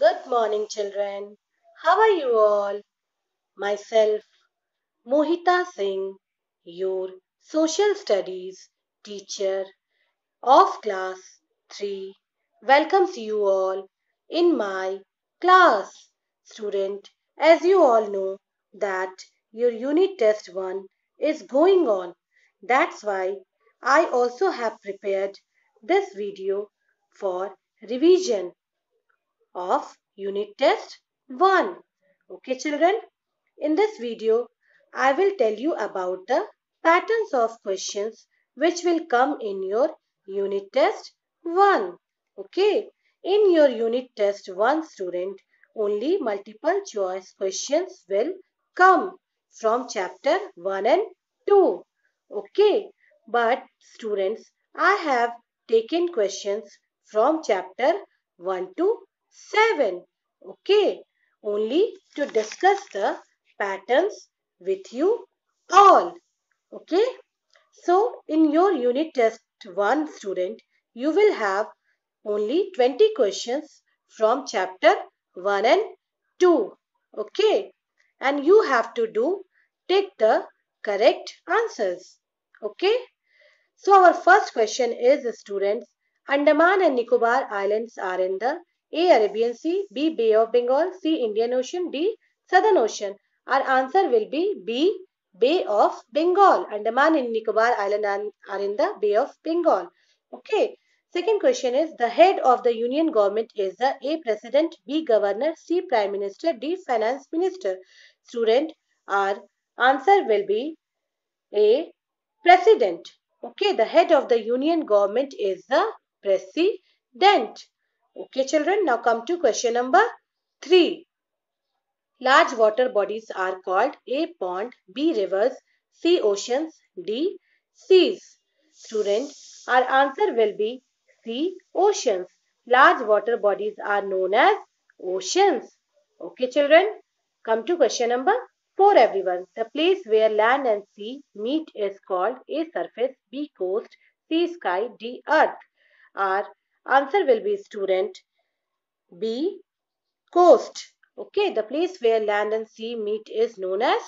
Good morning, children. How are you all? Myself, Mohita Singh, your social studies teacher of class 3, welcomes you all in my class. Student, as you all know that your unit test 1 is going on. That's why I also have prepared this video for revision of unit test 1. Okay children, in this video I will tell you about the patterns of questions which will come in your unit test 1. Okay, in your unit test 1 student only multiple choice questions will come from chapter 1 and 2. Okay, but students I have taken questions from chapter 1 to 7. Okay. Only to discuss the patterns with you all. Okay. So, in your unit test 1 student, you will have only 20 questions from chapter 1 and 2. Okay. And you have to do take the correct answers. Okay. So, our first question is students, Andaman and Nicobar Islands are in the a. Arabian Sea, B. Bay of Bengal, C. Indian Ocean, D. Southern Ocean. Our answer will be B. Bay of Bengal. Andaman and Nicobar Island are in the Bay of Bengal. Okay. Second question is the head of the union government is the A. President, B. Governor, C. Prime Minister, D. Finance Minister. Student, our answer will be A. President. Okay, the head of the union government is the President. Okay children, now come to question number 3. Large water bodies are called A. Pond, B. Rivers, C. Oceans, D. Seas. Student, our answer will be C. Oceans. Large water bodies are known as oceans. Okay children, come to question number 4 everyone. The place where land and sea meet is called A. Surface, B. Coast, C. Sky, D. Earth. Our Answer will be student B. Coast. Okay, the place where land and sea meet is known as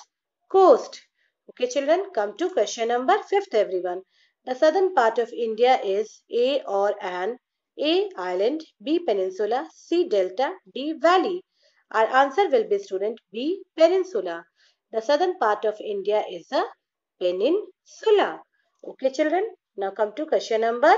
coast. Okay, children, come to question number fifth, everyone. The southern part of India is A or an A. Island, B. Peninsula, C. Delta, D. Valley. Our answer will be student B. Peninsula. The southern part of India is a peninsula. Okay, children. Now come to question number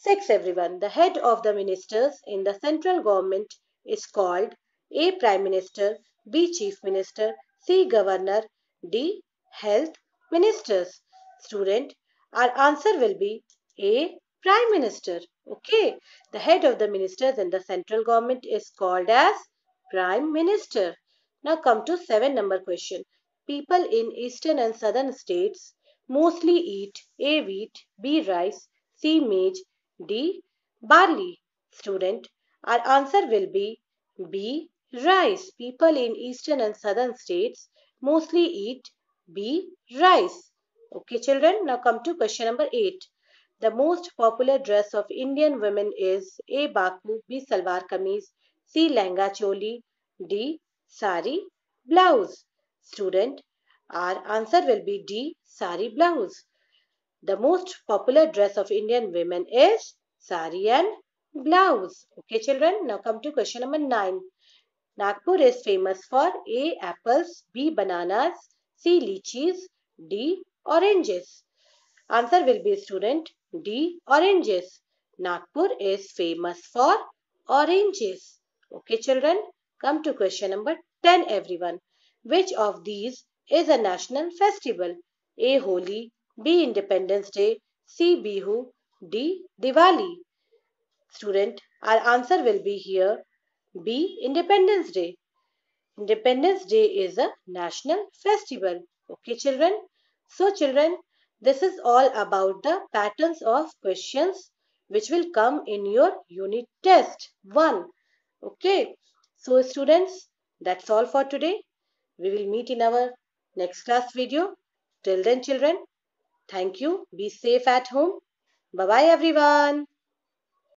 6. Everyone, the head of the ministers in the central government is called A. Prime Minister, B. Chief Minister, C. Governor, D. Health Ministers. Student, our answer will be A. Prime Minister. Okay, the head of the ministers in the central government is called as Prime Minister. Now come to 7 number question. People in eastern and southern states mostly eat A. Wheat, B. Rice, C. Maize, D. Barley. Student, our answer will be B. Rice. People in eastern and southern states mostly eat B. Rice. Okay children, now come to question number 8. The most popular dress of Indian women is A. Bakhu, B. Salwar Kameez, C. Langa Choli, D. Sari Blouse. Student, our answer will be D. Sari Blouse. The most popular dress of Indian women is sari and blouse. Okay children, now come to question number 9. Nagpur is famous for A. Apples, B. Bananas, C. Lychees, D. Oranges. Answer will be student D. Oranges. Nagpur is famous for oranges. Okay children, come to question number 10 everyone. Which of these is a national festival? A. Holi, B. Independence Day. C. Bihu. D. Diwali. Student, our answer will be here. B. Independence Day. Independence Day is a national festival. Okay, children? So, children, this is all about the patterns of questions which will come in your unit test 1. Okay. So, students, that's all for today. We will meet in our next class video. Till then, children, Thank you. Be safe at home. Bye-bye everyone.